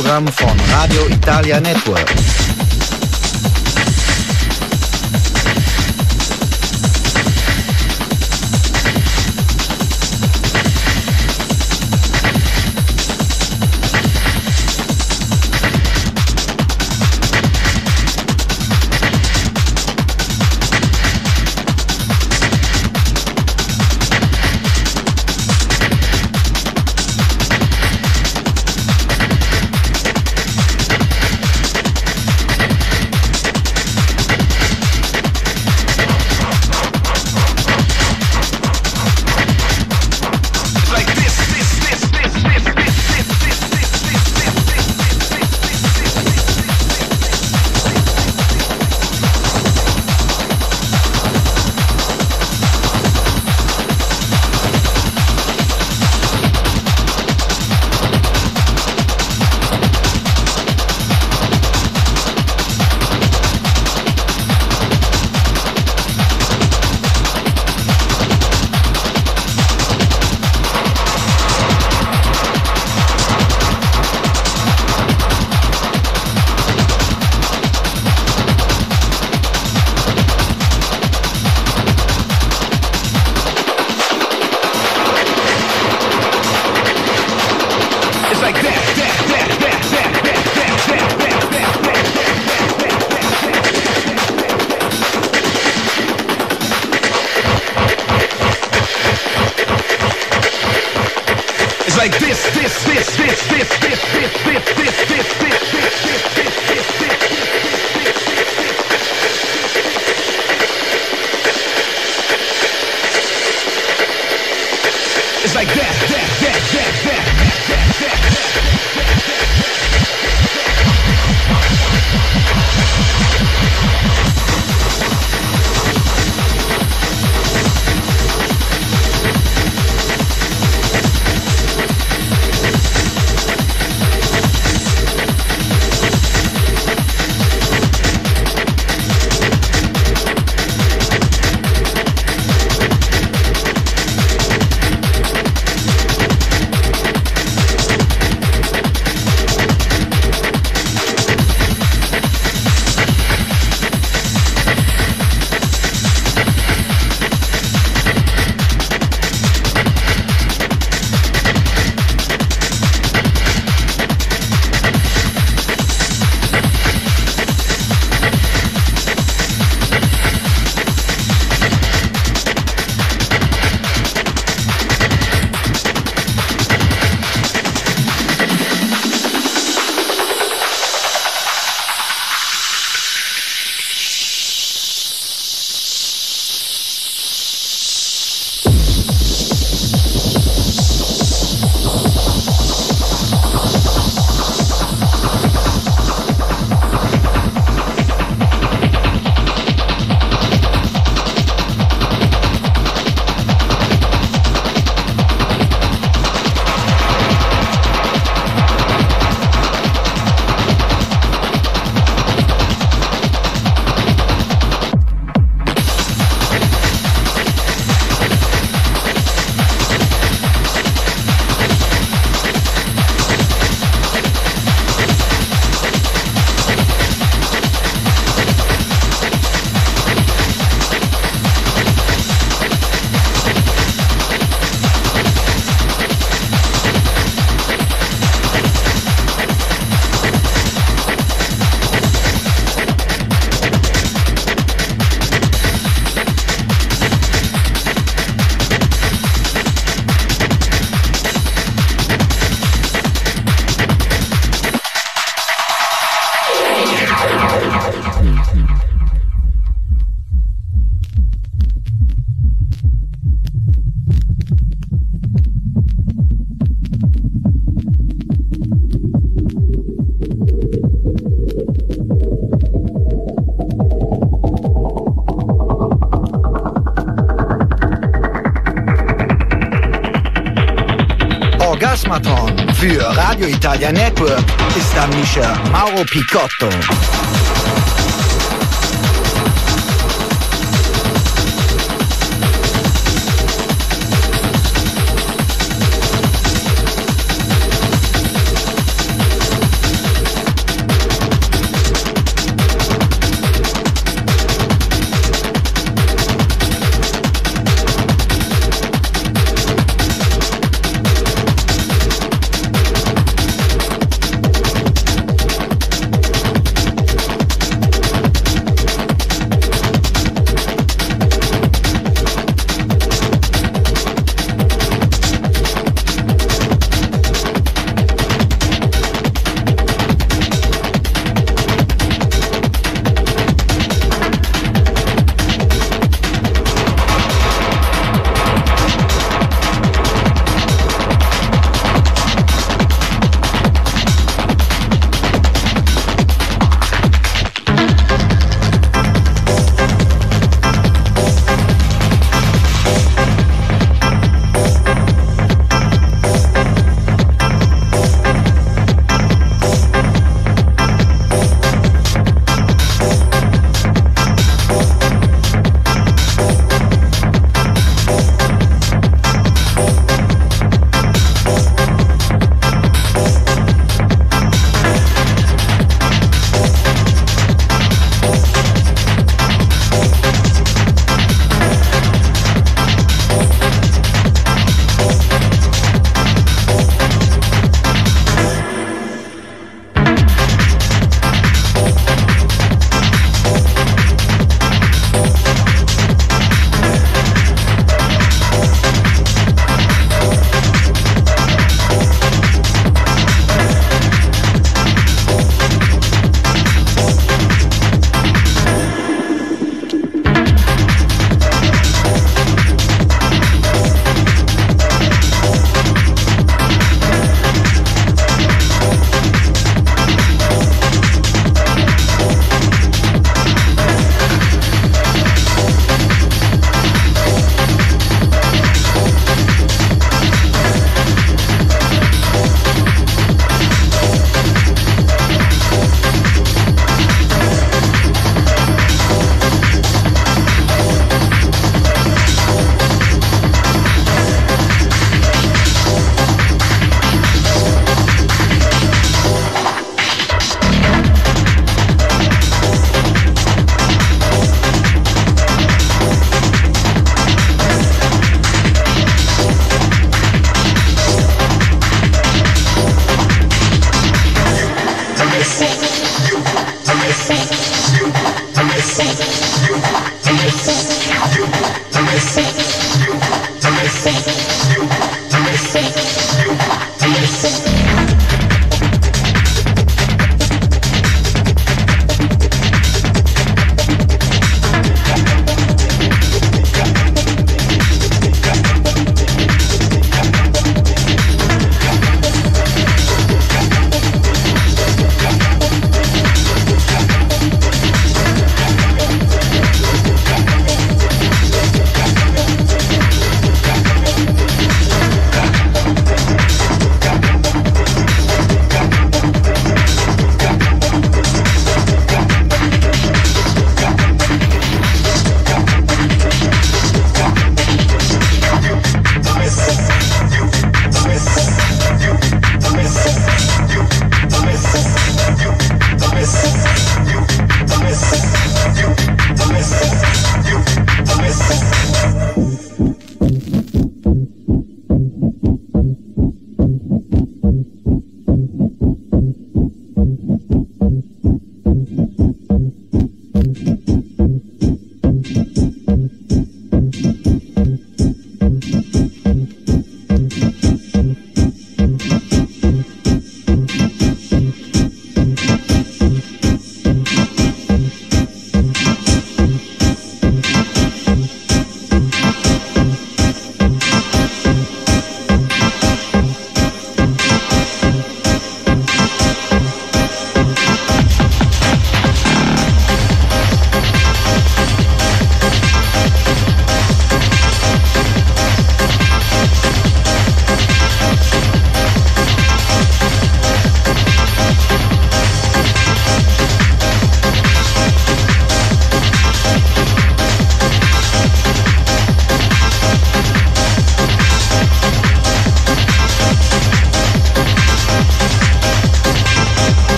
Orgasmatron, das Techno-Programm von Radio Italia Network. Media Network ist Amisha Mauro Picotto.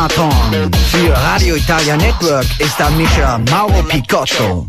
Tampon sur Radio Italia Network e sta Mauro Picotto.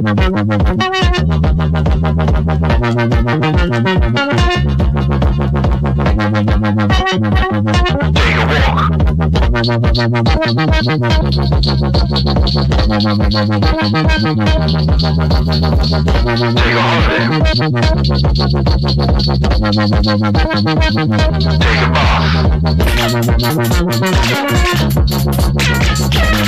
Take a.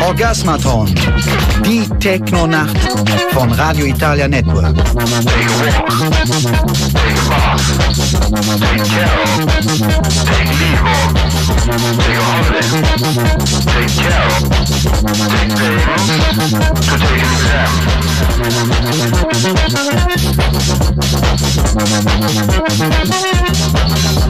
Orgasmatron, die Techno-Nacht von Radio Italia Network.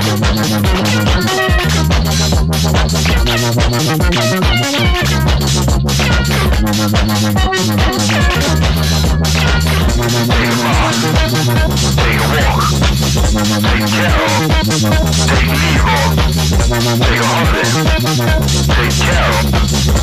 Take care. Take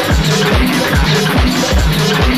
Thank you.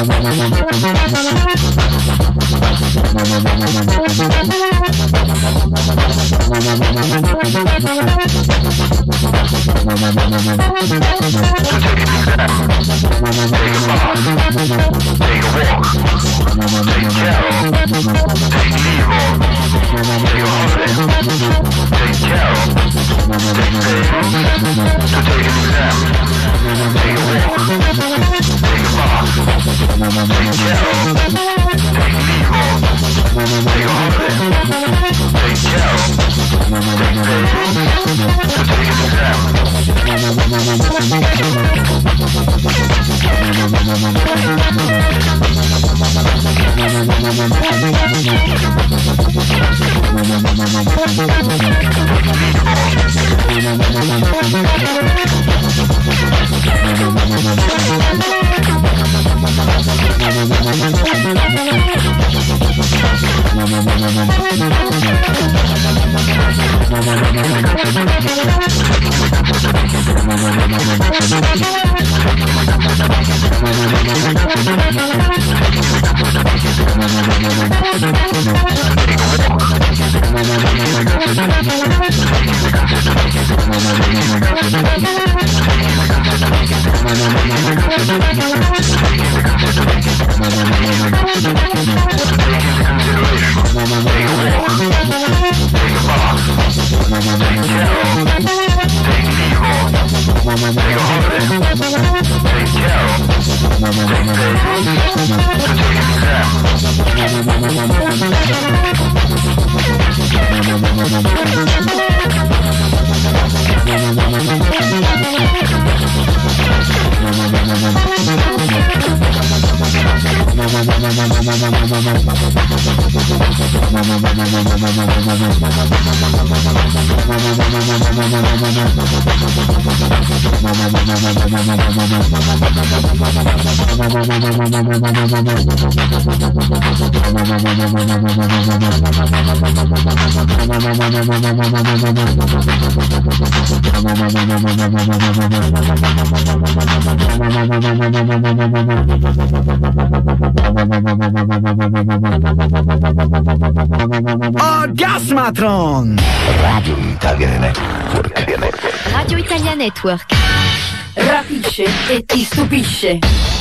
Take care. To take an exam. Take care. Thank you. Radio